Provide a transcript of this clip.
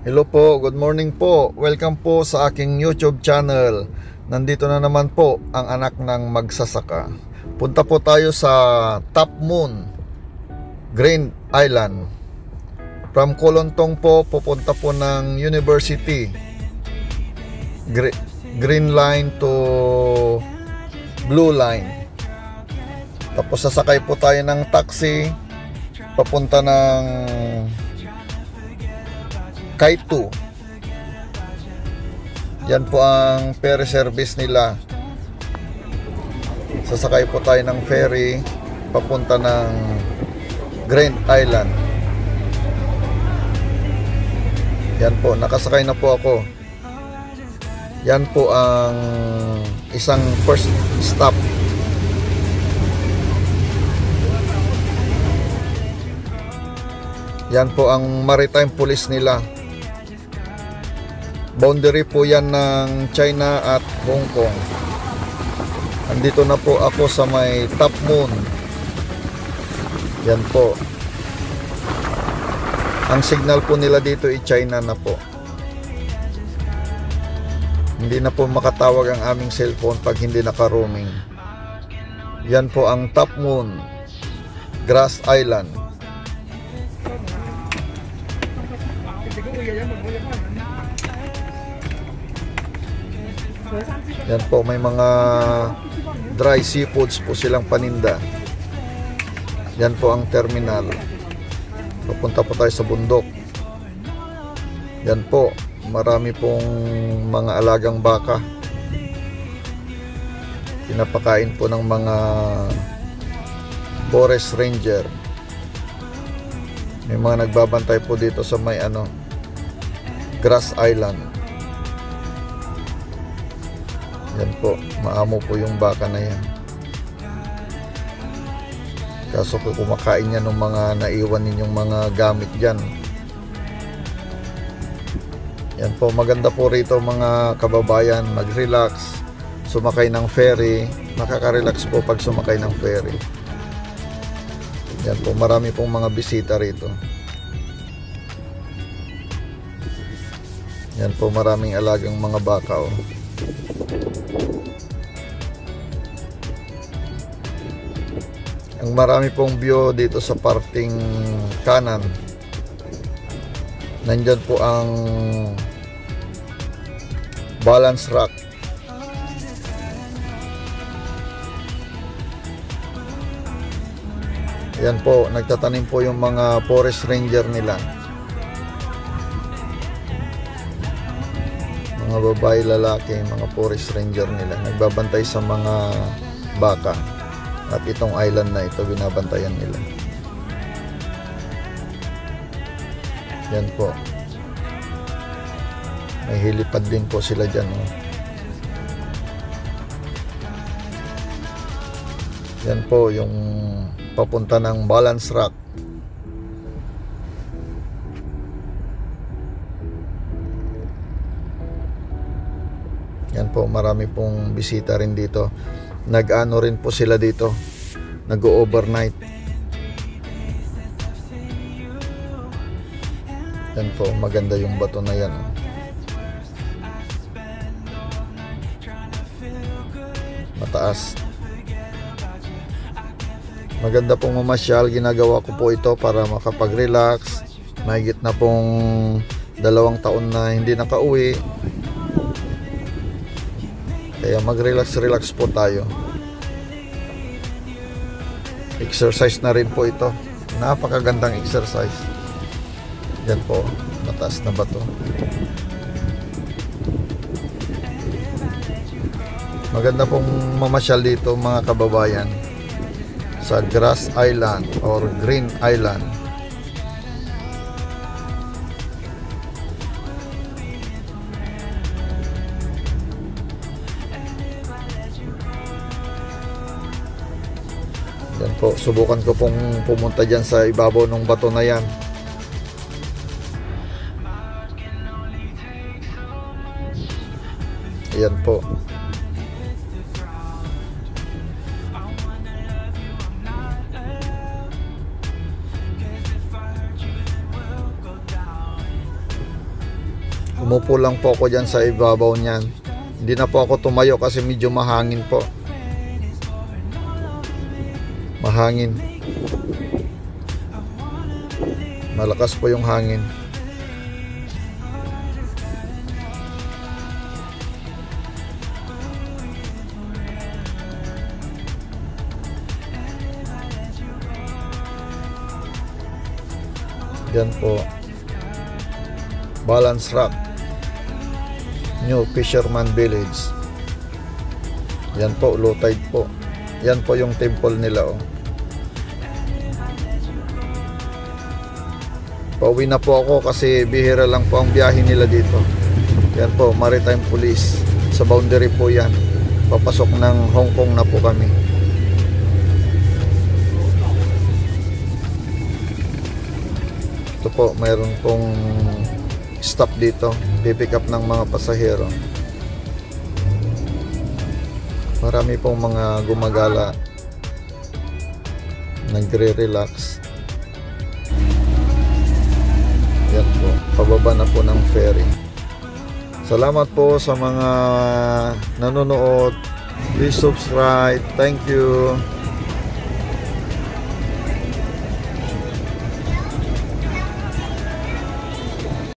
Hello po, good morning po. Welcome po sa aking YouTube channel. Nandito na naman po ang anak ng magsasaka. Punta po tayo sa Top Moon, Green Island. From Kolontong po, pupunta po ng University. Gre- Green Line to Blue Line. Tapos sasakay po tayo ng taxi papunta ng Kaitu. Yan po ang ferry service nila. Sasakay po tayo ng ferry papunta ng Grand Island. Yan po, nakasakay na po ako. Yan po ang isang first stop. Yan po ang maritime police nila. Boundary po yan ng China at Hong Kong. Andito na po ako sa may Top Moon. Yan po. Ang signal po nila dito ay China na po. Hindi na po makatawag ang aming cellphone pag hindi naka-roaming. Yan po ang Top Moon, Grass Island. Yan po, may mga dry seafoods po silang paninda. Yan po ang terminal. Papunta po tayo sa bundok. Yan po, marami pong mga alagang baka. Pinapakain po ng mga forest ranger. May mga nagbabantay po dito sa may ano, Grass Island. Yan po, maamo po yung baka na yan. Kaso kung kumakain niya ng mga naiwan ninyong mga gamit dyan. Yan po, maganda po rito mga kababayan, mag-relax, sumakay ng ferry. Nakaka-relax po pag sumakay ng ferry. Yan po, marami pong mga bisita rito. Yan po, maraming alagang mga baka oh. Ang marami pong view dito sa parting kanan. Nandyan po ang balance rock. Yan po, nagtatanim po yung mga forest ranger nila. Mga babae, lalaki, mga forest ranger nila. Nagbabantay sa mga baka. At itong island na ito, binabantayan nila. Yan po. May hilipad din po sila dyan. Oh. Yan po yung papunta ng Balance Rock. Yan po, marami pong bisita rin dito. Nag-ano rin po sila dito. Nag-overnight. Yan po, maganda yung bato na yan. oh. Mataas. Maganda pong mamasyal. Ginagawa ko po ito para makapag-relax. Mahigit na pong dalawang taon na hindi nakauwi. Kaya mag-relax-relax po tayo. Exercise na rin po ito. Napakagandang exercise. Yan po, mataas na bato. Maganda pong mamasyal dito mga kababayan sa Grass Island or Green Island. Yan po, subukan ko pong pumunta dyan sa ibabaw ng bato na yan. Ayan po. Umupo lang po ako dyan sa ibabaw niyan. Hindi na po ako tumayo kasi medyo mahangin po. Mahangin. Malakas po yung hangin. Yan po. Balance Rock. New Fisherman Village. Yan po, low tide po. Yan po yung temple nila oh. Pauwi na po ako kasi bihira lang po ang biyahe nila dito. Yan po, Maritime Police. Sa boundary po yan. Papasok ng Hong Kong na po kami. Ito po, mayroon pong stop dito. Pipick up ng mga pasahero. Marami pong mga gumagala. Nagre-relax. Yan po. Pababa na po ng ferry. Salamat po sa mga nanonood. Please subscribe. Thank you.